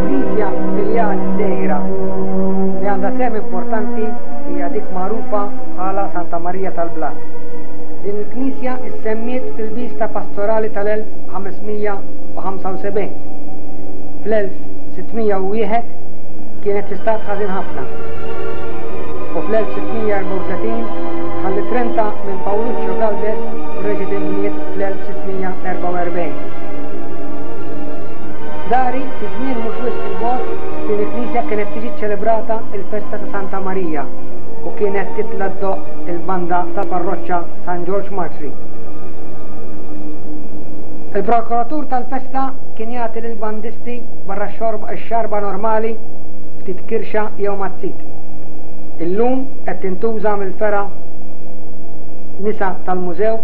B'Lizja filiali żgħira li għandha sehem importanti hija dik magħrufa bħala Santa Marija tal-Blat. Din il-knisja ssemmiet fil-vista pastorali tal-1575. Fl-1601 kienet fi stat ħażin ħafna u fl-1634 ħalliet renta minn Pawluccio Galdes u reġgħet inbniet fl-1600. 1944. Dari, fi żmien mhux wisq 'il bogħod, f'din il-knisja kienet tiġi ċċelebrata l-festa ta' Santa Marija u kienet titla' ddoqq il-banda tal-parroċċa San Ġorġ Martri. Il-prokuratur tal-festa kien jagħti lill-bandisti barra x-xarba normali ftit kirxa jew mazzit. Illum qed tintuża mill-fergħa nisa tal-mużew,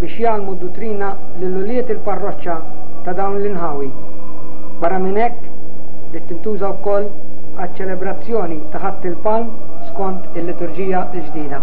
biex jgħallmu d-duttrina lil ulied il-parroċċa ta' dawn l-inħawi. Barra minn hekk, bdiet tintuża wkoll għaċ-ċelebrazzjoni ta' Ħadd il-Palm skont il-liturġija l-ġdida.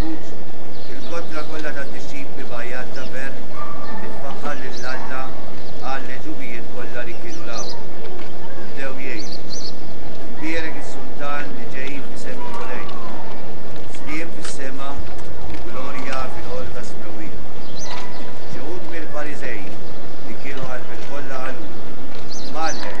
Ġesù, il-kotla kollha tad-dixxipli b'għajjat ta' ferħ titfaħħar lil Alla għall-għeġubijiet kollha li kienu raw, u bdew jgħidu, Imbierek is-Sultan li ġej f'isem il-Mulej! Sliem fis-sema u glorja fil-għodu tas-smewwiet! Xi wħud mill-Fariżej li kienu għarfek kollha qalulu, Mgħallem!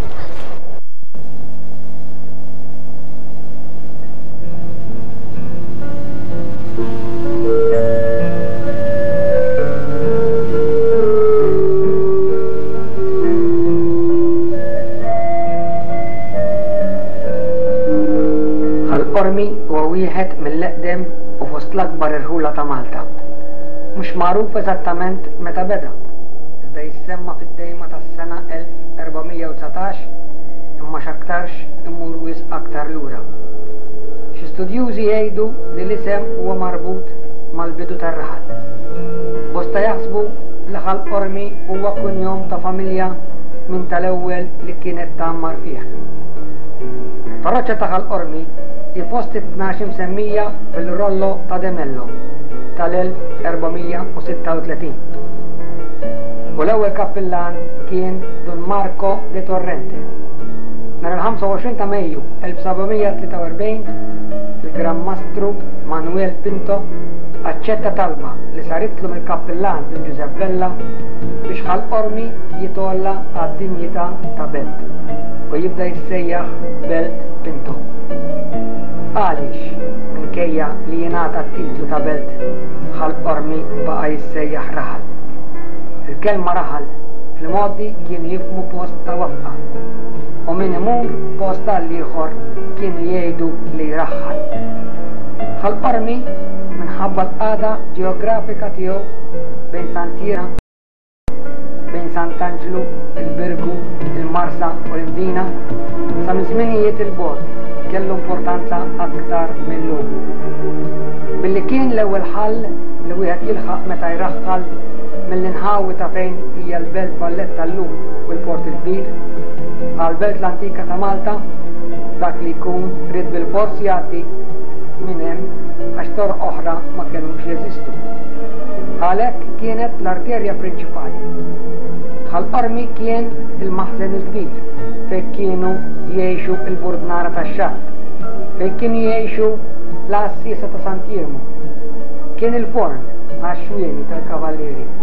Ħal Qormi huwa wieħed mill-eqdem u fost l-akbar irħula ta' Malta. Mhux magħruf eżattament meta beda, iżda jissemma fid-dejma tas-sena 1400. 1719 imma x'aktarx immur wisq aktar lura. Xi studjużi jgħidu li l-isem huwa marbut mal-bidu tar-raħal. Bosta jaħsbu li Ħal Qormi huwa kunjom ta' familja minn tal-ewwel li kienet tgħammar fih. Il-parroċċa ta' Ħal Qormi hi fost it-tnax imsemmija fil-Rollo ta' De Mello tal-1436 u l-ewwel kappillan kien Dun Marco de Torrente. Nhar il-25 ta' Mejju 1743, il-Gran Mastru Manuel Pinto aċċetta talba li saritlu mill-Kappillan Dun Ġużepp Vella biex Ħal Qormi jitgħolla għad-dinjità ta' belt u jibda jissejjaħ Belt Pinto. Għaliex, minkejja li jingħata t-titlu ta' belt, Ħal Qormi baqa' jissejjaħ Raħal? Il-kelma Raħal fl-imgħoddi kienu jifhmu post ta' waqfa u min imur post għall-ieħor kienu jgħidu li jraħħal. Ħal Qormi, minħabba l-qagħda ġeografika tiegħu bejn Sant'Jira u bejn Sant'Anġlu, il-Birgu, il-Marsa u l-Imdina, sa minn żminijiet 'il bogħod kellu importanza aktar mil-lum. Billi kien l-ewwel ħal li wieħed jilħaq meta jraħħal mill-inħawi, ta' fejn hija l-Belt Valletta llum u l-Port il-Kbir, għall-Belt l-Antika ta' Malta, dak li jkun ried bilfors jgħaddi minn hemm għax toroq oħra ma kenux jeżistu. Għalhekk kienet l-arterja prinċipali. Ħal Qormi kien il-maħżen il-kbir fejn kienu jgħixu l-burdnara tax-xatt, fejn kienu jgħixu l-għassiesa ta' Sant Jiermu. Kien il-forn għax-xwieni tal-kavallieri.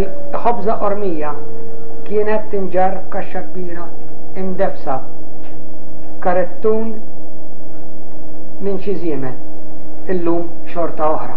Il-ħobża qormija kienet tinġarr f'kaxxa kbira imdeffsa b'karettun minn xi żiemel, illum xorta oħra.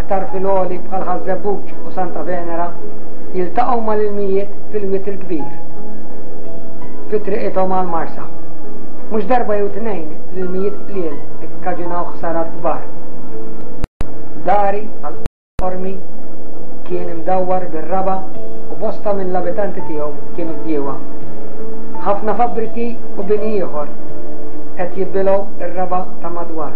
Tarf il-Għoli bħal Ħaż-Żebbuġ u Santa Venera jiltaqgħu mal-ilmijiet fil-Wied il-Kbir fi triqithom għall-Marsa. Mhux darba jew tnejn l-ilmijiet qliel ikkaġunaw ħsarat kbar. Dari għal Qormi kien imdawwar bir-raba' u bosta mill-abitanti tiegħu kienu bdiewa. Ħafna fabbriki u bini ieħor qed jibbilgħu r-raba' ta' madwar.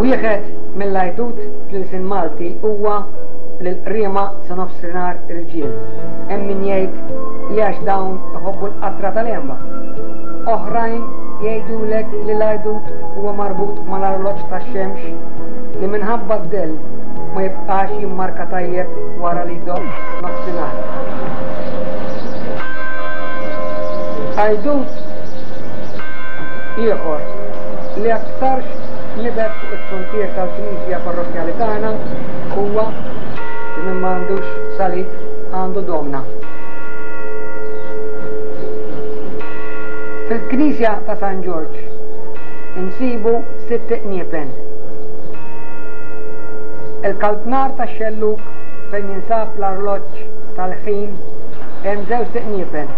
Wieħed mill-għajdut fl-ilsien Malti huwa li l-qriema sa nofsinhar irġiel. Hemm min jgħid li għax dawn iħobbu l-qatra tal-għenba. Oħrajn jgħidulek li l-għajdut huwa marbut mal-arloġġ tax-xemx li minħabba d-dell ma jibqax jimmarka tajjeb wara li jdoqq nofsinhar. Għajdut ieħor li aktarx nibet fuq il-fruntier tal-Knisja Parrokkjali tagħna huwa li min ma għandux salib għandu domna. Fil-Knisja ta' San Ġorġ insibu sitt iqniepen. Il-kalpnar tax-xellug fejn jinsab l-arloġġ tal-ħin hemm żewġ iqniepen.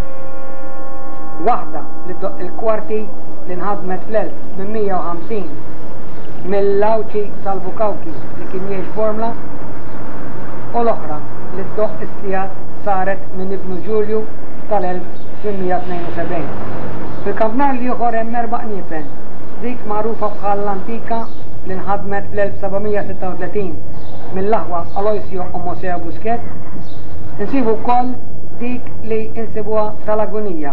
Waħda li ddoqq il Kwarti li nħadmet fl-1850 mill-Għawdxi Salvu Cauchi li kien jgħix f'Bormla u l-oħra li ddoqq is-sigħat saret minn ibnu Ġulju tal-1872. Fil-kampnar l-ieħor hemm erba' qniepen, dik magħrufa bħal l-Antika li nħadmet fl-1736 mill-aħwa Aloisio u Mosè Busquet, insibu wkoll dik li insibuha f'Tal-Agunija.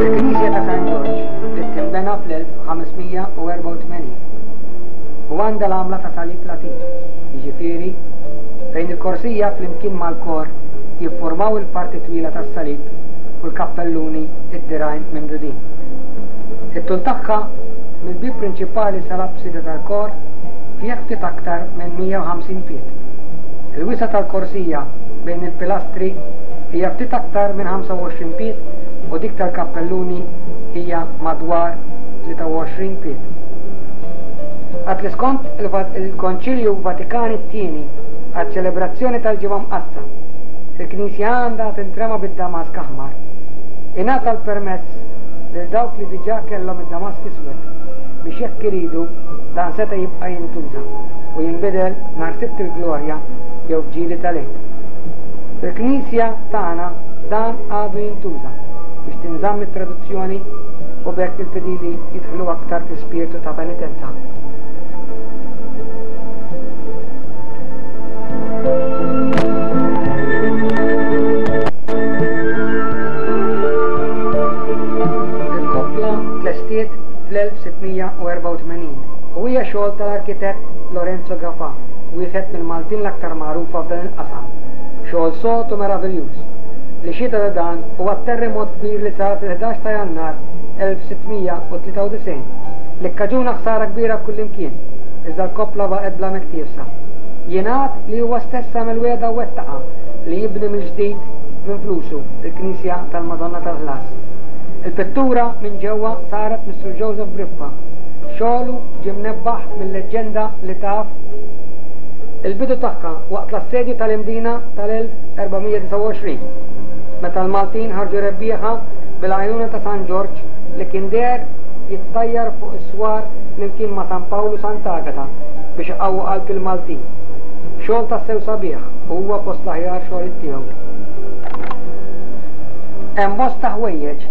Il-Knisja ta' San Ġorġ bdiet tinbena fl-1584 u għandha l-għamla ta' salib Latin, jiġifieri fejn il-korsija flimkien mal-kor jiffurmaw il-parti twila tas-salib u l-kappelluni d-dirgħajn mimdudin. It-tul tagħha mill-bieb prinċipali sal-apsida tal-knisja huwa ta' 1,200 metru. Kor fih ftit aktar minn 150 pied. Il-wisa' tal-korsija bejn il-pilastri hija ftit aktar minn 25 pied u dik tal-kappelluni hija madwar 23 pied. Għad li skont il-Konċilju Vatikani t-Tieni għaċ-ċelebrazzjoni tal-Ġimgħa Mqaddsa, il-knisja għandha tintrema bid-damask aħmar. Ingħata l-permess lil dawk li diġà kellhom id-damask iswed. biex jekk iridu dan seta' jibqa' jintuża u jinbidel nhar Sibt il-Glorja jew f'ġieli tal-Għid. Fil-Knisja tagħna dan għadu jintuża biex tinżamm it-tradizzjoni u b'hekk il-fidili jidħlu aktar fi spirtu ta' penitenza. fl-1684 u hija xogħol tal-arkitett Lorenzo Gafà, wieħed mill-Maltin l-aktar magħrufa f'dan il-qasam. Xogħol sod u meraviljuż. Li xhieda ta' dan huwa t-terremot kbir li sar fil-ħdax ta' Jannar 1693 li kkaġuna ħsara kbira kullimkien, iżda l-koppla baqgħet bla mektiefsa. Jingħad li huwa stess għamel wegħda u wettaqha li jibni mill-ġdid minn flusu l-knisja tal-Madonna tal-Ħlas. Il-pittura Minn ġewwa saret Mister Joseph Briffa. Xogħlu ġie mnebbaħ mil-leġġenda li taf il-bidu tagħha waqt l-Assedju tal-Imdina tal-1429, meta l-Maltin ħarġu rebbieħa bil-għajnuna ta' San Ġorġ li kien deher jittajjar fuq is-swar flimkien ma' San Pawl u Sant'Agata biex iqawwi qalb il-Maltin. Xogħol tassew sabiħ u huwa fost l-aħjar xogħliet tiegħu. Hemm bosta ħwejjeġ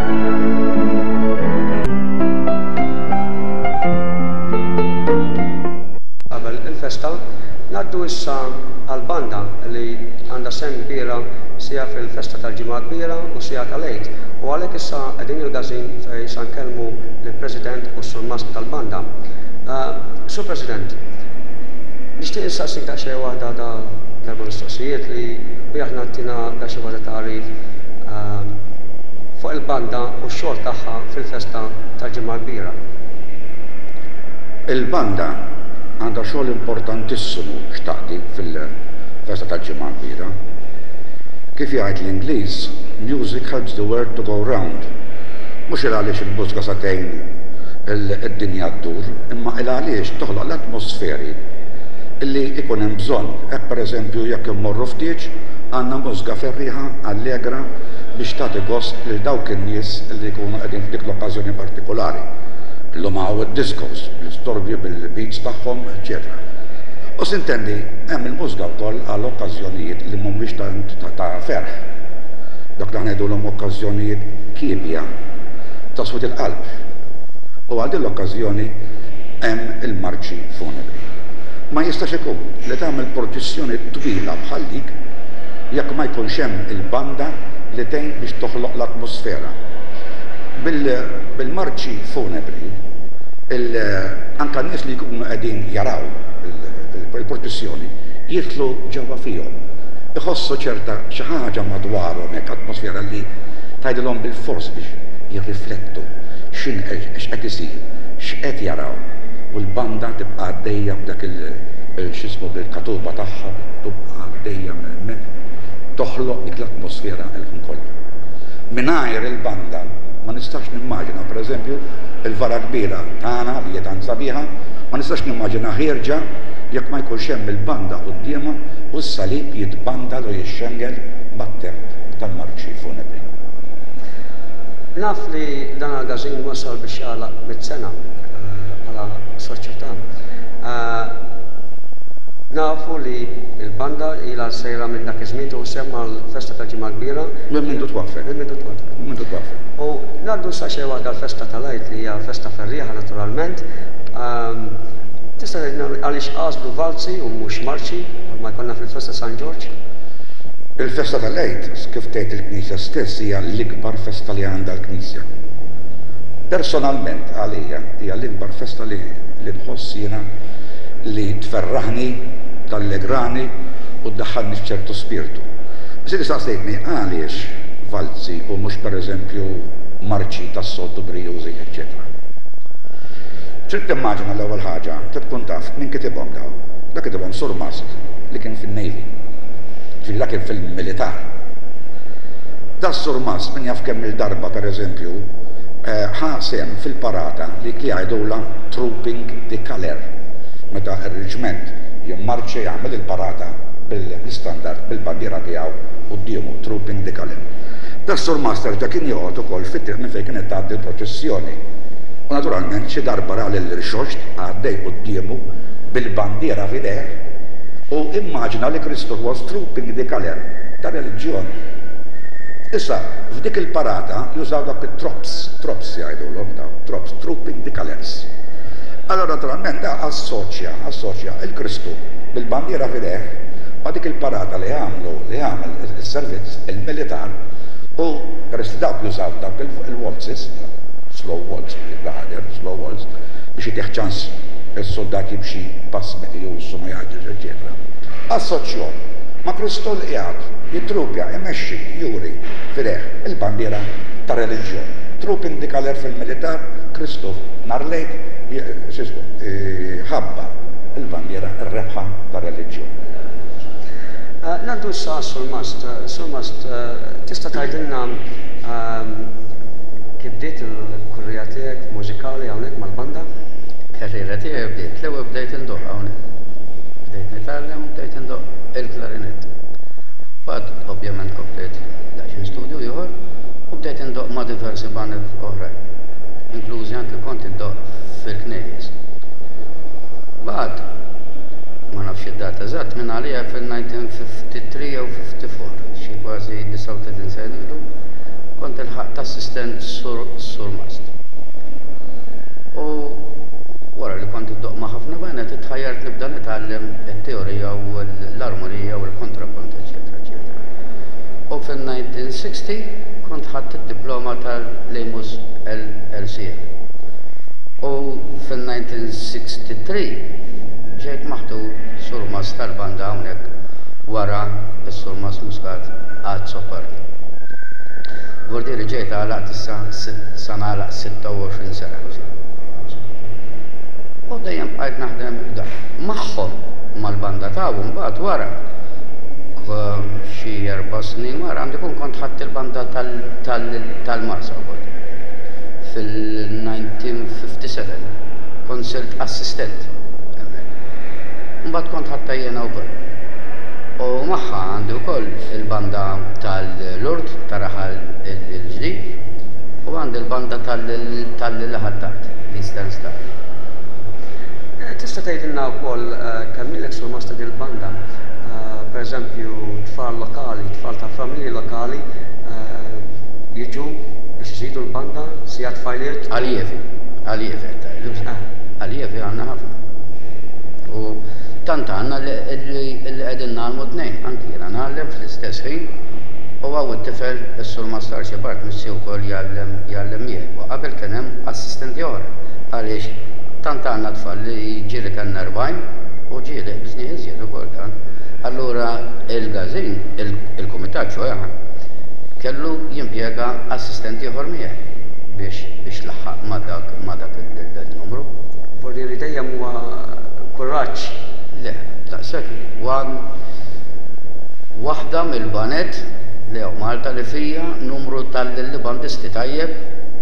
Qabel il-festa, ngħaddu issa għall-banda li għandha sehem kbira siha fil-festa tal-Ġimgħa Kbira u siha tal-Għid u għalhekk issa qegħdin il-gazin fejn sa nkellmu lill-President u s-Surmast tal-banda. Sur President, nixtieq insaqsik daqsxejn waħda ta' darba mistoqsijiet li biha aħna tina daqsxejn waħda tagħrif fuq il-banda u x-xogħol tagħha fil-festa tal-Ġimgħa l-Kbira. Il-banda għandha xogħol importantissimu x'taqdi fil-festa tal-Ġimgħa l-Kbira. Kif jgħid l-Ingliż, music helps the world to go round. Mhux il-għaliex il-mużika se tgħin id-dinja ddur, imma il-għaliex toħloq l-atmosferi li jkun hemm bżonn. Hekk pereżempju jekk immorru f'tieġ għandna mużika ferrieħa, allegra, biex tagħti gost lil dawk in-nies li jkunu qegħdin f'dik l-okkażjoni partikulari. Illum hawn id-diskos, bl-istorbju, bil-beats tagħhom, eċċetera. U s'intendi, hemm il-mużga wkoll għal okkażjonijiet li mhumiex tant ta' ferħ. Dawk li aħna ngħidulhom okkażjonijiet kiebja, ta' swit il-qalb. U għal din l-okkażjoni hemm il-marċi funebri. Ma jistax ikun li tagħmel proċissjoni twila bħal dik jekk ma jkunx hemm il-band waħda li tgħin biex toħloq l-atmosfera. Bil-marċi funebri, anke n-nies li jkunu qegħdin jaraw il-proċessjoni jidħlu ġewwa fihom. Iħossu ċerta xi ħaġa madwarhom hekk, atmosfera li tgħidilhom bilfors biex jirriflettu x'inqel, x'qed isir, x'qed jaraw. U l-banda tibqa' għaddejja b'dak il-x'ismu bil-katuba tagħha, tibqa' għaddejja minn hemmhekk. toħloq dik l-atmosfera l-ħin kollu. Mingħajr il-banda ma nistax nimmaġina pereżempju il-vara kbira tagħna li hija tant sabiħa, ma nistax nimmaġina ħierġa jekk ma jkunx hemm il-banda quddiemha u s-salib jitbandal u jixxengel mat-temp tal-marċi funebri. Naf li dan il-gazin wasal biex jagħlaq mitt sena bħala soċjetà. Nafu li l-banda ilha sejra Minn dak iż-żmien tieħu sehem mal-festa tal-Ġimgħa l-Kbira. Minn mindu twaffet. Minn mindu twaffet. Minn mindu twaffet. U ngħaddu sa xejn waħda l-festa tal-Għid li hija festa ferrieħa naturalment. Tista' tgħidilna għaliex għażlu valzi u mhux marċi bħalma jkollna fil-festa ta' San Ġorġ? Il-festa tal-Għid, kif tgħid il-Knisja stess, hija l-ikbar festa li għandha l-Knisja. Personalment għalija hija l-ikbar festa li nħoss jiena li tferraħni, tallegrani, u ddaħħalni f'ċertu spirtu. Missiri saqsejtni għaliex valzi u mhux pereżempju marċi tas-soltu brijużi eċċetera. Trid timmaġina l-ewwel ħaġa trid tkun taf min kitibhom dawn. Dak kitibhom Sur Musk li kien fin-Navy. Ġifieri dak kien fil-militar. Das-Sur Musk min jaf kemm-il darba pereżempju ħa sehem fil-parata li jgħidulha trooping the colour meta r-riġment jimmarċja jagħmel il-parata bl-istandard bil-bandiera tiegħu quddiemu, Trooping the Column. Das-Surmaster ġa kien joqgħod ukoll fit-triq minn fejn kienet tgħaddi l-proċessjoni u naturalment xi darba ra lill-irxoxt għaddej quddiemu bil-bandiera f'idejh u immaġina li Kristu was trooping the color ta' reliġjon. Issa, f'dik il-parata jużaw dawk it-trops, trops jgħidulhom dawn, trops, trooping the colors. Allura naturalment da assoċja, assoċja il-Kristu bil-bandiera f'idejh ma' dik il-parata li għamlu li għamel is-servizz il-militar u peress li dawk jużaw dawk il-waltzes slow waltz bl-Ingħader slow waltz biex itih ċans is-suldat jimxi pass meqjus u ma jgħaġġilx eċċetera assoċjhom ma' Kristu li qiegħed jittrupja imexxi juri f'idejh il-bandiera ta' reliġjon trupp indika l-għerf il-militar Kristu nhar l-Għid x'ismu jħabbar il-bandiera r-rebħa tar-reliġjun. Ngħaddu issa għas-surmast. Surmast, tista' tgħidilna kif bdiet il-kurrija tiegħek mużikali hawnhekk mal-banda? Karriera tiegħi bdiet, l-ewwel bdejt indoqq hawnhekk. Bdejt nitgħallem u bdejt indoqq il-klarinett. Mbagħad ovvjament komplejt daqsxejn studju ieħor u bdejt indoqq ma' diversi baned oħrajn, inklużi anke kont indoqq fil-knejjes. B'għad, ma nafx id-data eżatt, minn għaliha fil-1953 jew 54, xi kważi 39 sena ilu, kont ilħaqt assistent surmast. U wara li kont iddoqq ma' ħafna baned, ittħajjart nibda nitgħallem it-teorija u l-armonija u l-kontrapunt, eċċetera, eċċetera. U fin-1960 kont ħadt id-diploma tal-Lejmus LLCM. U fin-1963 ġejt maħtur surmast tal-banda hawnhekk wara s-surmast Muscat għad Zopardi. Bordieri ġejt għalaqt issa sa nagħlaq 26 sena jew żied. U dejjem bqajt naħdem f'dan. Magħhom, mal-banda tagħu mbagħad wara, xi erba' snin wara għandu jkun kont ħadt il-banda tal-Marsa wkoll. Fil-. 1957 kont sirt assistent hemmhekk. Imbagħad kont ħadtha jiena wkoll. U magħha għandi wkoll il-banda tal-lord ta' raħal il-ġdid u għandi l-banda tal-laħat taħt, l-Eastern Star. Eh, tista' tgħidilna wkoll eh, kemm ilek sur masta dil-banda, eh, per eżempju tfal lokali, tfal ta' familji lokali jiġu biex iżidu l-banda Sigħat fajliet? Allievi, allievi qed tgħidlu, sa? Allievi għandna ħafna. U tant għandna li qegħdin nagħlmu tnejn, anki jiena nagħllem fl-istess ħin u hawn it-tifel is-sur Mastar Xebart missi wkoll jgħallem jgħallem miegħi. U qabel kien hemm assistenti oħra għaliex tant għandna tfal li ġieli kellna 40 u ġieli qbiżni iżjed ukoll dan. Allura il-gażin, il-kumitat ċoħe kellu jimpjega assistenti ieħor Ħafna biex biex tlaħħaq ma dak ma dak il-numru. Vorriri dejjem huwa kuraġġ. Le, daqshekk għan waħda mill-baned li hawn Malta li fija numru tal-libandisti tajjeb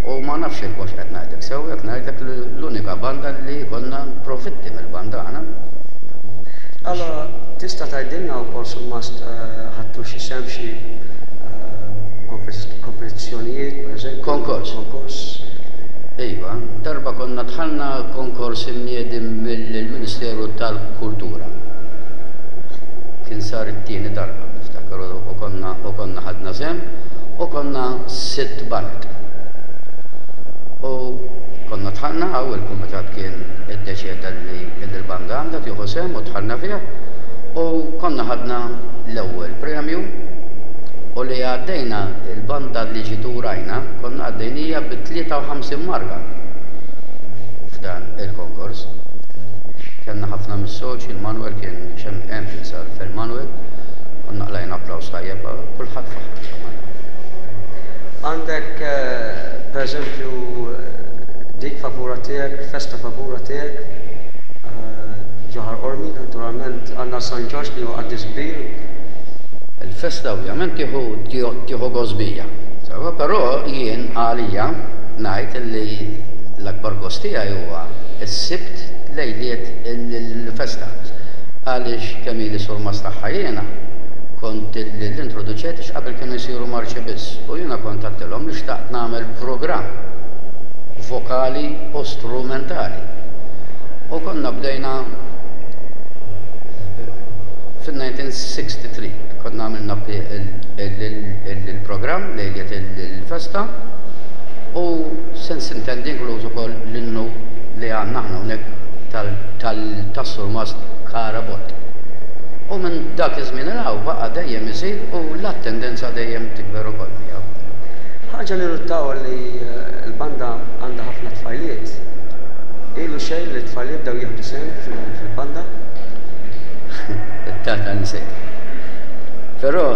u ma nafx jekk hux qed ngħidlek sew jekk ngħidlek li l-unika banda li konna profitti mill-banda aħna. Alla tista' tgħidilna wkoll sur Mast ħadtu xi sehem f'xi kompetizzjoni? Azzjonijiet, pereżempju. Konkors. Konkors. Iva, darba konna dħalna konkors imniedi mill-Ministeru tal-Kultura. Kien sar it-tieni darba, niftakar, u konna u konna ħadna żemm u konna sitt banek. U konna dħalna għaw il-kumitat kien iddeċieda li l-banda għandha tieħu sehem u dħalna fiha u konna ħadna l-ewwel premju u li għaddejna Il-banda li ġiet urajna konna għaddejnija bi 53 marka f'dan il-konkors. Kellna ħafna mis-soċji, il-Manwel kien xem hemm kien sar fil-Manwel, konna qlajna applaws tajjeb għal kulħadd faħħar insomma. Għandek pereżempju dik favura tiegħek, festa favura tiegħek ġo Ħar Qormi, naturalment għandna San Ġorġ li huwa qaddis kbir. Il-festa ovvjament tieħu tieħu gost bija. Sewwa, però jien għalija ngħid li l-akbar gost tiegħi huwa s-Sibt lejliet il-festa għaliex kemm ili surmast tagħha jiena kont li introduċejt għax qabel kienu jsiru marċi biss u jiena kont għedtilhom li xtaqt nagħmel programm vokali u strumentali u konna bdejna fin-1963 konna għamilna il-programm lejliet il-festa u sens intendi inkluż ukoll l-innu li għandna aħna hawnhekk tas-surmast Karabott. U minn dak iż-żmien 'il hawn baqa' dejjem isir u l-attendenza dejjem tikber ukoll miegħu. Ħaġa li nnuttawha li l-banda għandha ħafna tfajliet. Ilu xejn li t-tfajliet bdew jieħdu sehem fil-banda. It-tata nisejt. Però,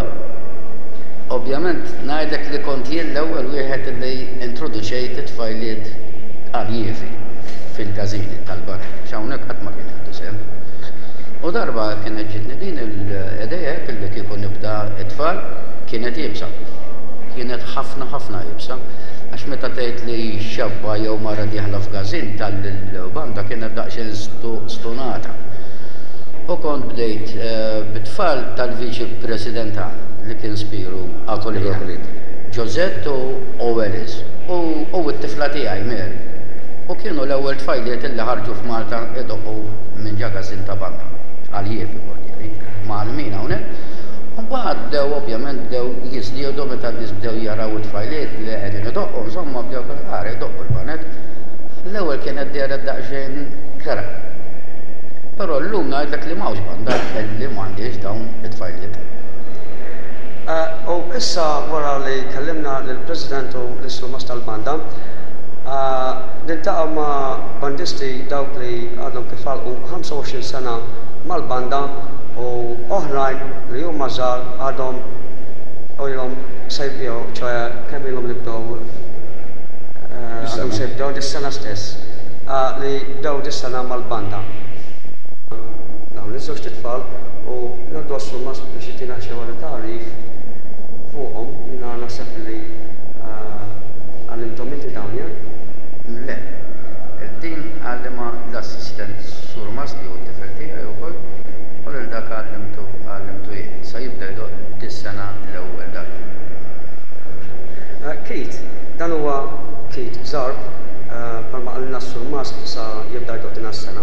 ovvjament, ngħidlek li kont jien l-ewwel wieħed li introduċejt it-tfajliet għarriefi fil-każini tal-barra, għax hawnhekk qatt ma kien jieħdu sehem. U darba kienet ġitni din il-idea li kieku nibda t-tfal kienet iebsa. Kienet ħafna ħafna iebsa. Għax meta tgħid li xabba jew mara dieħla f'gażin tal-banda kienet daqsxejn stunata. U kont bdejt eh, Tfal tal-Viċi President Għan li kien Spiru Akulija, Josette u Oelis u t-tifla tiegħi Mary u kienu l-ewwel tfajliet li ħarġu f'Malta jdoqqu minn ġagażin ta' banka, għal-jiem ieħor jiġri, mgħallmin hawnhekk, u mbagħad bdew ovvjament bdew jiżdiedu meta n-nies bdew jaraw it-tfajliet li qegħdin idoqqu, insomma bdew kull ara jdoqqu l-baned. L-ewwel kienet dehret daqsxejn kera. Però llum ngħidlek li m'hawnx banda. kelli m'għandiex dawn it-tfajliet. U issa wara li kellimna lill-President u lis-Surmast tal-Banda, niltaqa' ma' bandisti dawk li għadhom kif għalqu 25 sena mal-Banda u oħrajn li huma żgħar għadhom u ilhom se jibqgħu, ċoe kemm ilhom li bdew, għadhom se jibdew dis-sena stess, li bdew dis-sena mal-Banda. dawn iż-żewġt itfal u ngħaddu għas-Sur Mast biex jtina xi wara tagħrif fuqhom. Jiena naħseb li għallimthom inti dawn, ja? Le. Din għallimha l-assistent Sur Mast li hu t-tifel tiegħi wkoll u lil dak għallimtu għallimtu jien. Sa jibda jdoqq dis-sena l-ewwel darba. Kit, dan huwa kit żarb, bħalma qalilna s-Sur Mast sa jibda jdoqq din għas-sena.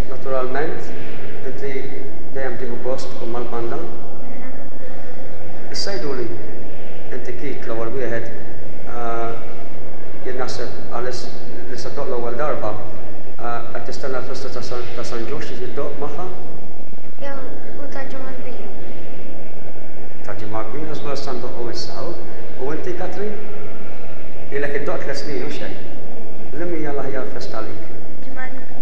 Naturalment, inti dejjem tieħu gost tkun mal-banda. Issa għiduli, inti Keith l-ewwel wieħed, ah, jien naħseb Alice li se ddoqq l-ewwel darba, ah, qed tistenna l-festa ta' San, ta' San Ġorġ tiġi ddoqq magħha? Jew hu tal-Ġimgħa l-Kbira? Tal-Ġimgħa l-Kbira żgur issa ndoqqu issa, hu? U inti Katrin? Ilek iddoqq tliet snin, u x'hekk? Liema hija l-aħjar festa għalik? Ġimgħa l-Kbira.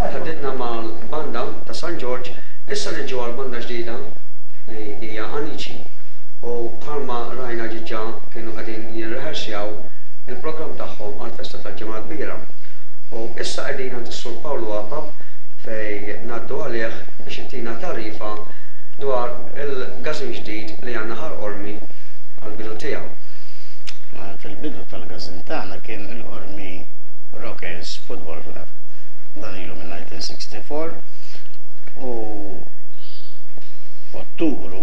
Tħaddidna mal-banda ta' San Ġorġ, issa niġu għal banda ġdida li hija Anici u bħalma rajna diġà kienu qegħdin jirrehersjaw il-programm tagħhom għall-festa tal-Ġimgħa l-Kbira. U issa qegħdin għand is-Sur Pawl Waqab fejn ngħaddu għalih biex itina tagħrifa dwar il-gazin ġdid li għandna Ħal Qormi għall-bidu tiegħu. Fil-bidu tal-gazin, L-isem tagħna kien il-Qormi Rockers Football Club. Dan ilu min-1964 u f'Ottubru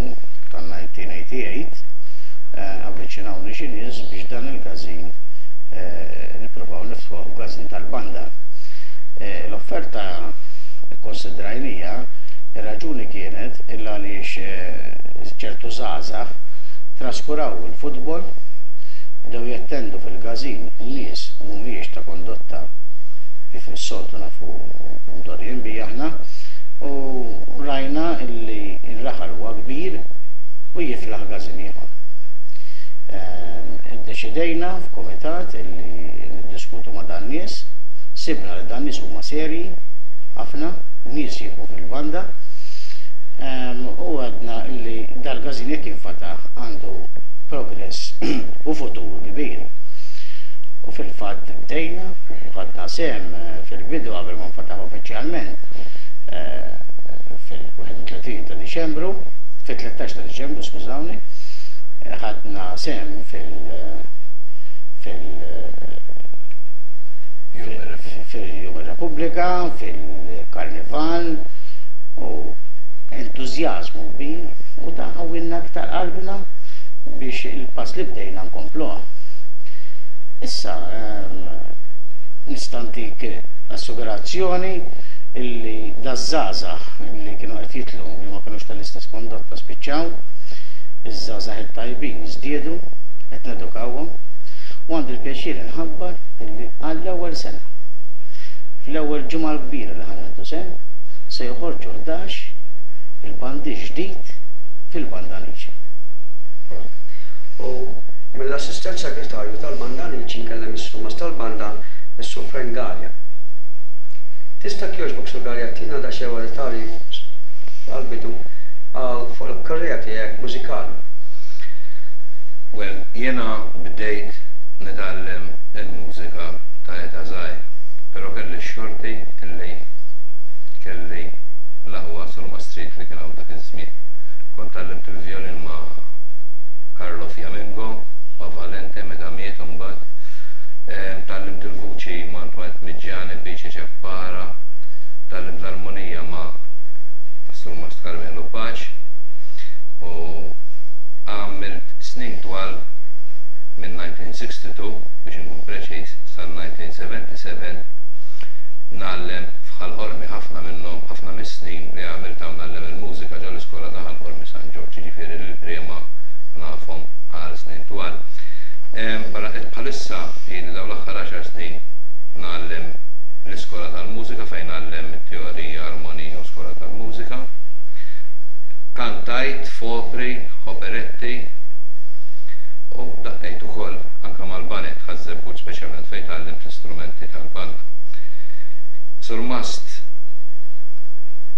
tan-1988 avviċinawni xi nies biex dan il-każin nippruvaw niftħuh b'każin tal-banda. L-offerta kkunsidrajnija, ir-raġuni kienet il-għaliex ċertu żgħażagħ traskuraw il-futbol, bdew jattendu fil-każin nies mhumiex ta' kondotta kif mis-soltu nafu mdorrijin bih aħna u rajna illi r-raħal huwa kbir u jiflaħ każin ieħor. Iddeċidejna f'kumitat illi niddiskutu ma' dan-nies, sibna li dan-nies huma serji ħafna, nies jieħbu fil-banda u għedna illi dal-każin jekk jinfataħ għandu progress u futur kbir. U fil-fatt bdejna, ħadna sehem fil-bidu qabel ma nfetaħ uffiċjalment fil-31 ta' Diċembru, fit-13 ta' Diċembru, skużawni, ħadna sehem fil- fil-Jum ir-Repubblika, fil-Karnival u entużjażmu kbir u dan qawwilna aktar qalbna biex il-pass li bdejna nkompluh. Issa nista' ntik assigurazzjoni li daż-żgħażagħ li kienu qed jitlu li ma kinux tal-istess kondotta spiċċaw, iż-żgħażagħ it-tajbin żdiedu, qed nedukawhom, u għandi l-pjaċir inħabbar li għall-ewwel sena, fl-ewwel ġimgħa l-kbira li ħa nieħdu sehem, se joħorġu ħdax il-bandi ġdid fil-Banda Niċi. u mill-Assistent Segretarju tal-Banda Amici nkellem is-Surmast tal-Banda, is-Sur Frank Galea. Tista' jekk jogħġbok Sur Galea ttina daqsxejn wara tagħrif għall-bidu għal fuq il-karriera tiegħek mużikali? Well, jiena bdejt nitgħallem il-mużika ta' età żgħira, però kelli x-xorti li kelli l-aqwa surmastrit li kien hawn dak iż-żmien. Kont tgħallimt il-vjolin ma' Carlo Fiamengo, ma' Valente, meta miet imbagħad. Tgħallimt il-vuċi ma' Antoinette Miggiani, Bice Ceppara. Tgħallimt l-armonija ma' Surmast Carmelo Pace u għamilt snin twal min-1962, biex inkun preċiż, sal-1977 ngħallem f'Ħal Qormi ħafna minnhom, ħafna mis-snin li għamilt hawn ngħallem il-mużika. Ġusta ġo l-iskola ta' Ħal Qormi San Ġorġ, jiġifieri li l-Priema nafhom għal snin twal. Barra hekk bħalissa ili dawn l-aħħar għaxar snin ngħallem l-iskola tal-mużika fejn ngħallem it-teorija, armonija u skola tal-mużika. Kantajt f'opri, operetti u daqqejt ukoll anke mal-banet ħaż-Żebbuġ speċjalment fejn tgħallimt l-istrumenti tal-banda. Surmast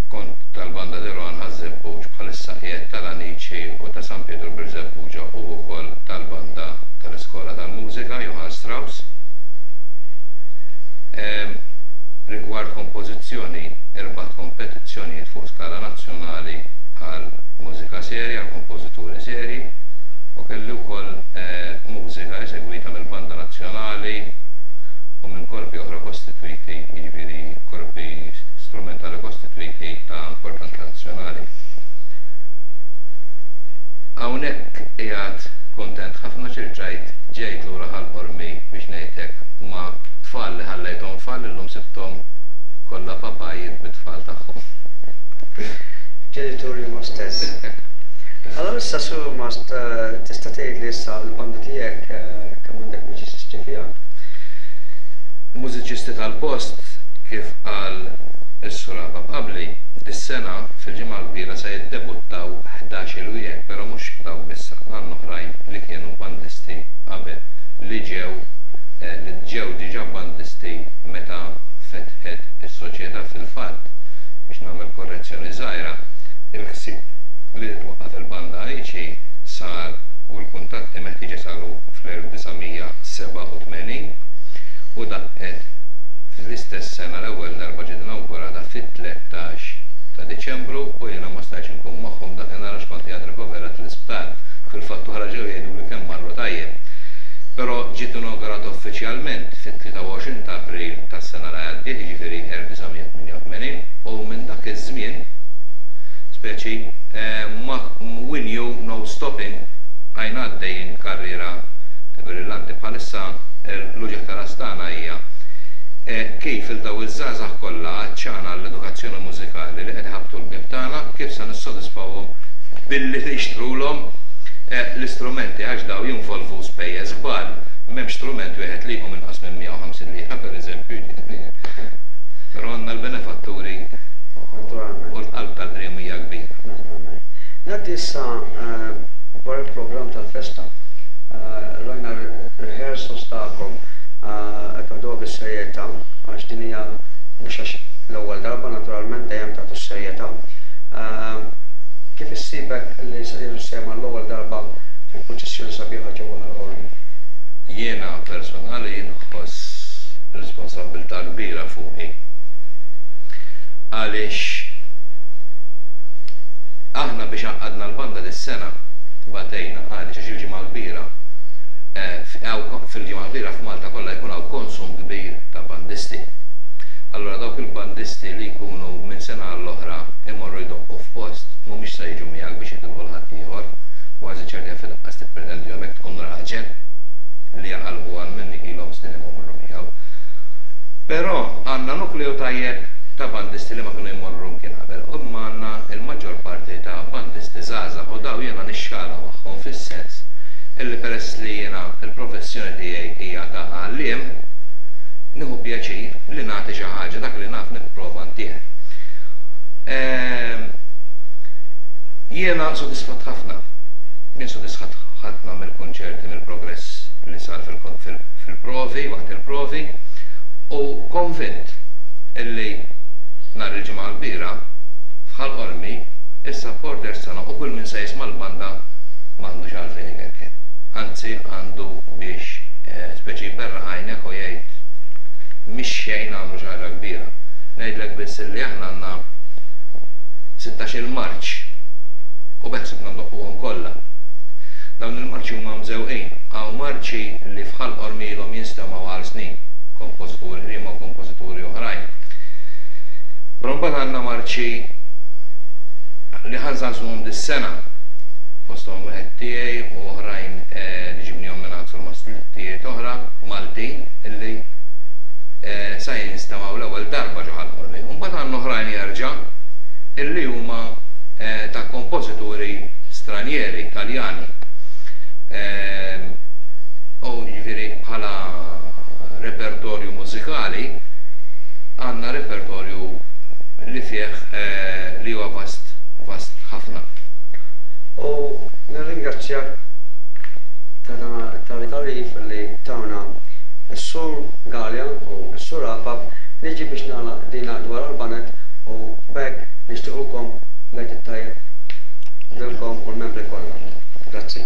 kont tal-Banda de Rohan Ħaż-Żebbuġ bħalissa qiegħed tal-Anici u ta' San Pietru bir-Żebbuġa u wkoll tal-Banda tal-Iskola tal-Mużika Johann Strauss. Hemm rigward kompożizzjoni irbaħt kompetizzjonijiet fuq skala nazzjonali għal mużika serja, għal kompożituri serji u kelli wkoll mużika eżegwita mill-Banda Nazzjonali u minn korpi oħra kostitwiti, jiġifieri korpi strumentali kostitwiti, Treaty ta' importanza nazzjonali. Hawnhekk qiegħed kuntent ħafna għax irġajt ġejt lura ħalq ormi biex ngħid hekk. Huma tfal li ħallejthom tfal illum sibthom kollha papajiet bit-tfal tagħhom. Ġenituri huma stess. Allura issa Sur Mast tista' tgħidli issa l-banda tiegħek kemm għandek mużiċisti fiha? Mużiċisti tal-post kif qal Is-sulaba Qabli s-sena, fil-Ġimgħa l-Kbira se jiddebuttaw ħdax-il wieħed però mhux dawk biss, għandna oħrajn li kienu bandisti qabel li ġew li ġew diġà bandisti meta fetħet is-Soċjetà. Fil-fatt, biex nagħmel korrezzjoni żgħira, il-ħsieb li titwaqqaf il-Banda Għajci sar u l-kuntatti meħtieġa saru fl-1987 u daqqet fl-istess sena l-ewwel darba ġiet inawgurata fit-13 ta' Diċembru u jiena ma stajtx inkun magħhom dakinhar għax kont qiegħed rikoverat fl-isptar. Fil-fatt oħra ġew jgħiduli kemm marru tajjeb. Però ġiet inawgurata uffiċjalment fit-23 ta' April tas-sena li għaddiet, jiġifieri 1988, u minn dak iż-żmien, speċi, ma, we knew no stopping, bqajna għaddejjin karriera brillanti. Bħalissa l-uġigħ ta' ras tagħna hija Hekk kif 'il dawn iż-żgħażagħ kollha għatxana għall-edukazzjoni mużikali li qed iħabbtu l-bieb tagħna, kif se nissodisfawhom billi nixtrulhom l-istrumenti għax dawn jinvolvu spejjeż kbar, m'hemm strument wieħed li jqum inqas minn 150 lira pereżempju, jiġifieri però għandna l-benefatturi u l-qalb tal-qriem hija kbira. Naturalment. Ngħaddi issa dwar il-programm tal-festa. Rajna rehearsals tagħkom Hekk agħtuha bis-serjetà għax din hija mhux għax l-ewwel darba naturalment dejjem tagħtu s-serjetà. Kif issibek li ser jieħdu sehem għall-ewwel darba fil-purċissjoni sabiħa ġewwa Ħal Qormi? Jiena personali nħoss responsabbiltà kbira fuqi għaliex aħna biex għaqqadna l-banda dis-sena batejna għaliex għax il-Ġimgħa l-Kbira Fil-Ġimgħa Kbira f'Malta kollha jkun hawn konsum kbir ta' bandisti. Allura dawk il-bandisti li jkunu minn sena għall-oħra jmorru jdoqqu f'post mhumiex se jiġu miegħek biex jitilqu 'l ħaddieħor. Kważi ċert li jaf inqas tippretendihom jekk tkun raġel li jaqalqu għal minnek ilhom snin imorru miegħu. Però għandna nukleu tajjeb ta' bandisti li ma kienu jmorru mkien qabel u imma għandna l-maġġor parti ta' bandisti żgħażagħ u dawn jiena nixxala magħhom fis-sens illi peress li jiena Il-professjoni tiegħi hija ta' għalliem. Nieħu pjaċir li nagħti xi ħaġa, dak li naf nipprova ntih. Jiena sodisfatt ħafna. Jien sodisfatt ħafna mill-kunċerti, mill-progress li sar fil-provi, waqt il-provi, u konvint li nhar il-Ġimgħa l-Kbira, f'Ħal Qormi, is-supporters tagħna u kull min se jisma' l-banda m'għandux għalfejn ibekki. Anzi għandu biex speċi jperraħ għajnek u jgħid mhix xejn għamlu xi ħaġa kbira. Ngħidlek biss illi aħna għandna sittax-il marċ u beħsibna ndoqquhom kollha. Dawn il-marċi huma mżewqin. Hawn marċi li f'Ħal Qormi ilhom jinstemgħu għal snin, kompożituri qdiema u kompożituri oħrajn. Però mbagħad għandna marċi li ħa nżanżluhom dis-sena, fosthom wieħed tiegħi, u oħrajn li ġibnihom minn hawn sal Massaġġustijiet oħra u Maltin illi sa jinstemgħu l-ewwel darba ġo Ħal-Qormi. U mbagħad għandna oħrajn jerġa' illi huma ta' kompożituri stranjeri, Taljani. U jiġifieri bħala repertorju mużikali għandna repertorju li fih li huwa vast, vast ħafna. U Nirringrazzjak ta' dan tali tagħrif li tawna s-Sur Galea u s-Sur Apap. Niġi biex nagħlaq dina dwar Albanet u b'hekk nixtiequlkom l-Għid it-Tajjeb lilkom u l-membri kollha. Grazzi.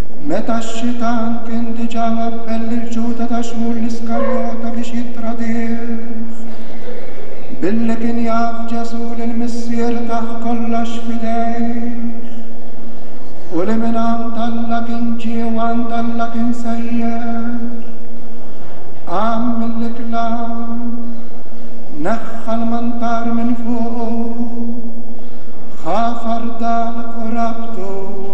Meta x-Xitan kien diġà għabbel lil Ġuda ta' Xmur l-Iskarjota biex jittradih, billi kien jaf Ġesù li l-Missier tah kollox f'idejh u li mingħand Alla kien ġie u għand Alla kien sejjer, qam mill-ikla, neħħa l-mantar minn fuqu, ħa fardal u rabtu.